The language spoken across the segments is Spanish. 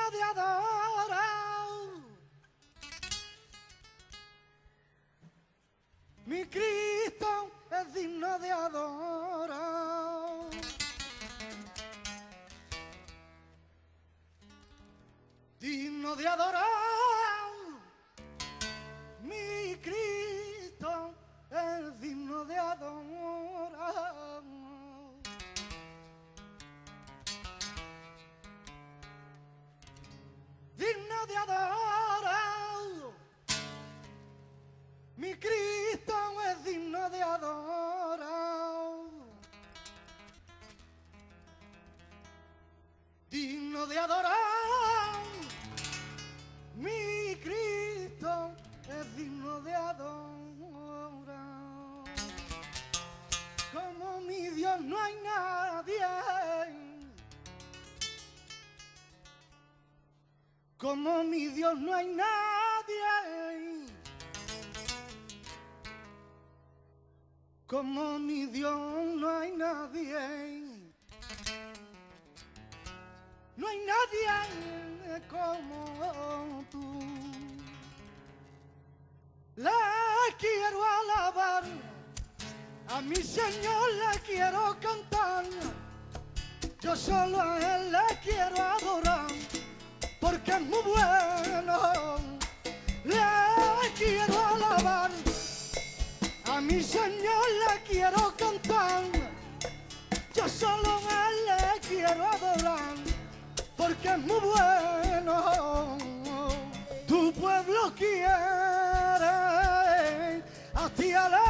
digno de adorar. Mi Cristo es digno de adorar. Digno de adorar. Mi Cristo es digno de adorar. Digno de adorar. Como mi Dios no hay nadie. Como mi Dios no hay nadie. No hay nadie como tú. Le quiero alabar. A mi Señor le quiero cantar. Yo solo a Él es muy bueno. Le quiero alabar, a mi Señor le quiero cantar. Yo solo a Él le quiero adorar, porque es muy bueno. Tu pueblo quiere a ti alabarte.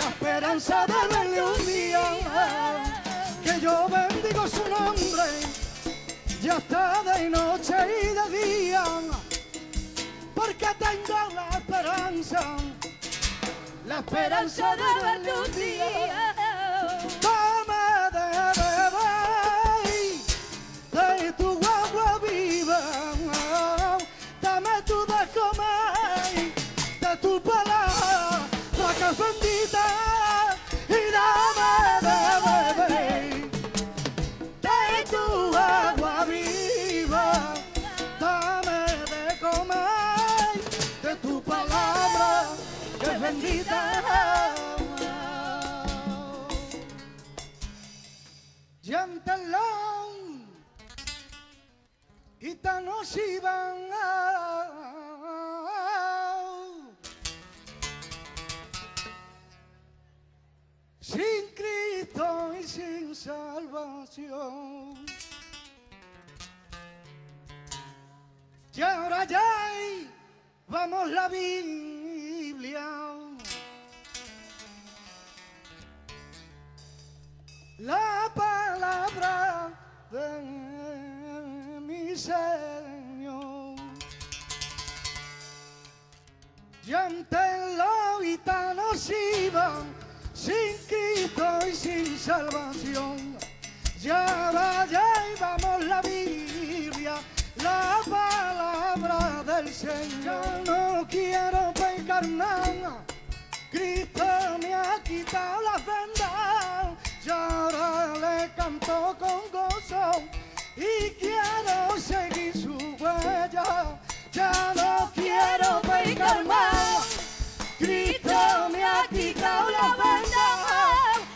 la esperanza de verle un día, que yo bendigo su nombre, ya está de noche y de día, porque tengo la esperanza, la esperanza de verle un día. Llántalo y tan nos iban sin Cristo y sin salvación. Y ahora ya vamos la Biblia. La de mi Señor. Y ante la vida nos iban sin Cristo y sin salvación. Ya vaya y vamos la Biblia, la palabra del Señor. No quiero pecar nada, Cristo me ha quitado la venda. Y ahora le canto con gozo y quiero seguir su huella. Ya no quiero pecar más. Cristo me ha quitado la pena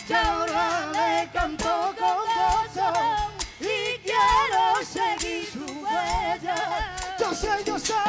Ya ahora le canto con gozo y quiero seguir su huella. Yo sé, yo sé.